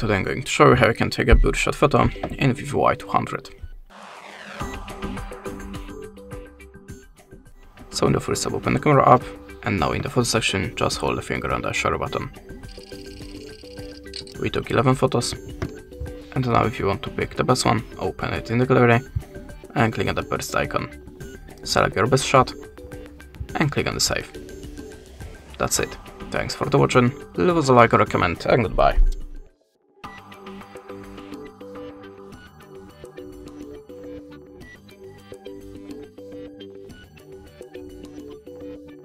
Today I'm going to show you how you can take a burst shot photo in Vivo Y200. So in the first step open the camera app and now in the photo section just hold the finger on the shutter button. We took 11 photos and now if you want to pick the best one, open it in the gallery and click on the first icon. Select your best shot and click on the save. That's it. Thanks for the watching, leave us a like or a comment and goodbye.